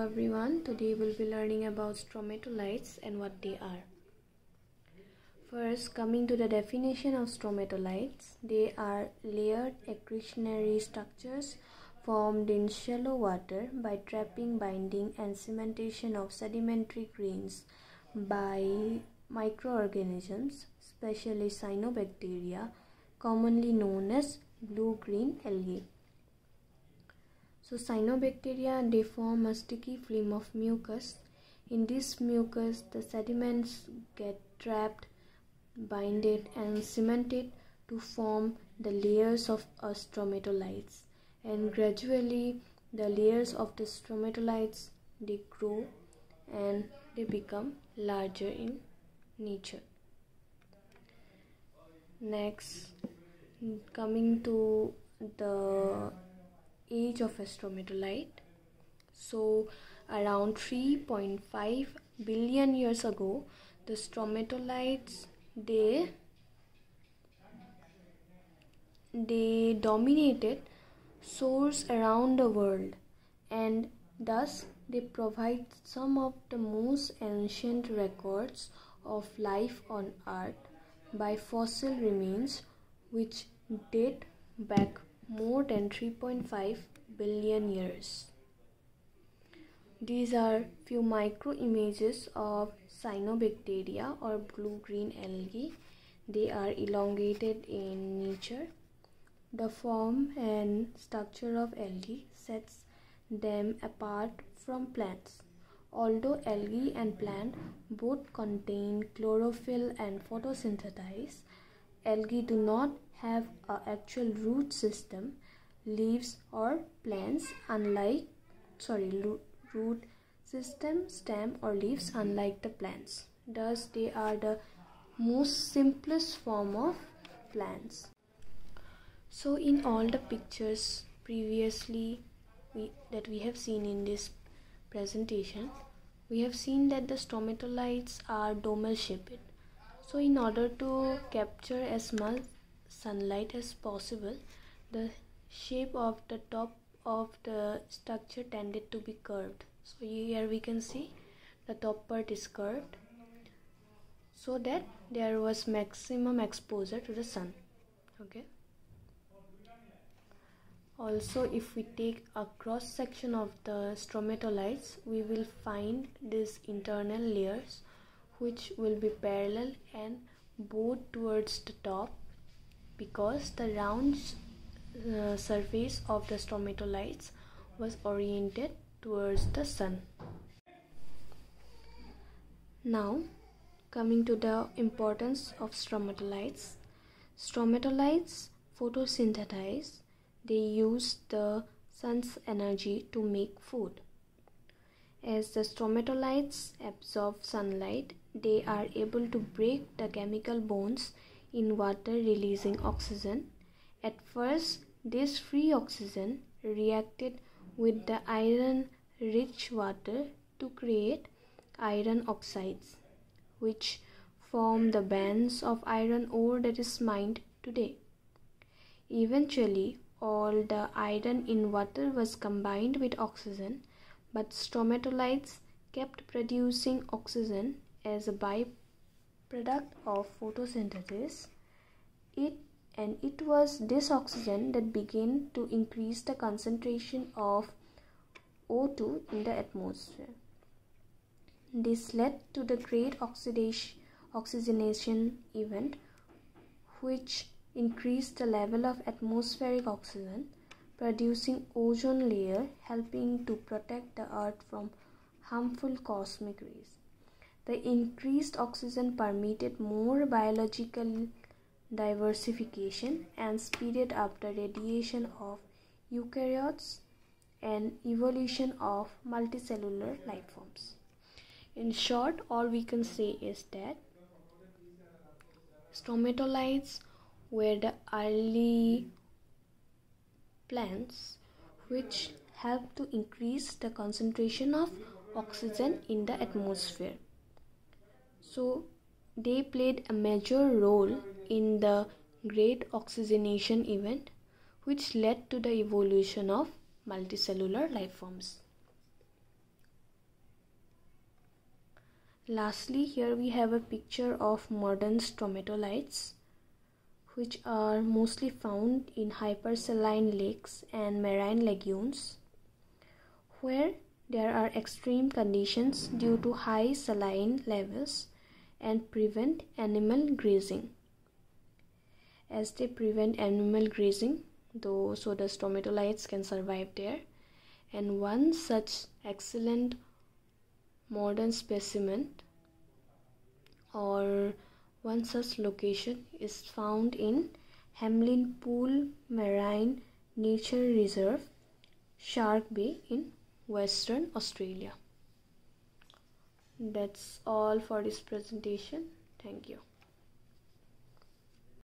everyone, today we'll be learning about stromatolites and what they are. First, coming to the definition of stromatolites, they are layered accretionary structures formed in shallow water by trapping, binding, and cementation of sedimentary grains by microorganisms, especially cyanobacteria, commonly known as blue-green algae. So cyanobacteria they form a sticky film of mucus. In this mucus the sediments get trapped, binded and cemented to form the layers of stromatolites and gradually the layers of the stromatolites they grow and they become larger in nature. Next coming to the age of stromatolite so around 3.5 billion years ago the stromatolites they they dominated source around the world. And thus they provide some of the most ancient records of life on earth by fossil remains which date back more than 3.5 billion years. These are few micro images of cyanobacteria or blue-green algae. They are elongated in nature. The form and structure of algae sets them apart from plants. Although algae and plant both contain chlorophyll and photosynthesize, algae do not have a actual root system leaves or plants unlike sorry root system stem or leaves unlike the plants. Thus they are the most simplest form of plants. So in all the pictures previously we, that we have seen in this presentation we have seen that the stromatolites are domal shaped so in order to capture as much sunlight as possible the shape of the top of the structure tended to be curved. So here we can see the top part is curved so that there was maximum exposure to the sun. Okay. Also if we take a cross section of the stromatolites we will find these internal layers which will be parallel and bowed towards the top because the round uh, surface of the stromatolites was oriented towards the sun. Now, coming to the importance of stromatolites. Stromatolites photosynthesize, they use the sun's energy to make food. As the stromatolites absorb sunlight, they are able to break the chemical bonds in water releasing oxygen. At first, this free oxygen reacted with the iron rich water to create iron oxides, which form the bands of iron ore that is mined today. Eventually, all the iron in water was combined with oxygen, but stromatolites kept producing oxygen as a byproduct of photosynthesis it and it was this oxygen that began to increase the concentration of O2 in the atmosphere. This led to the great oxygenation event which increased the level of atmospheric oxygen producing ozone layer helping to protect the earth from harmful cosmic rays. The increased oxygen permitted more biological diversification and speeded up the radiation of eukaryotes and evolution of multicellular life forms. In short, all we can say is that stromatolites were the early plants which helped to increase the concentration of oxygen in the atmosphere. So they played a major role in the great oxygenation event which led to the evolution of multicellular life forms. Lastly, here we have a picture of modern stromatolites which are mostly found in hypersaline lakes and marine lagoons where there are extreme conditions due to high saline levels and prevent animal grazing. As they prevent animal grazing, though so the stromatolites can survive there. And one such excellent modern specimen or one such location is found in Hamelin Pool Marine Nature Reserve, Shark Bay in Western Australia. That's all for this presentation. Thank you.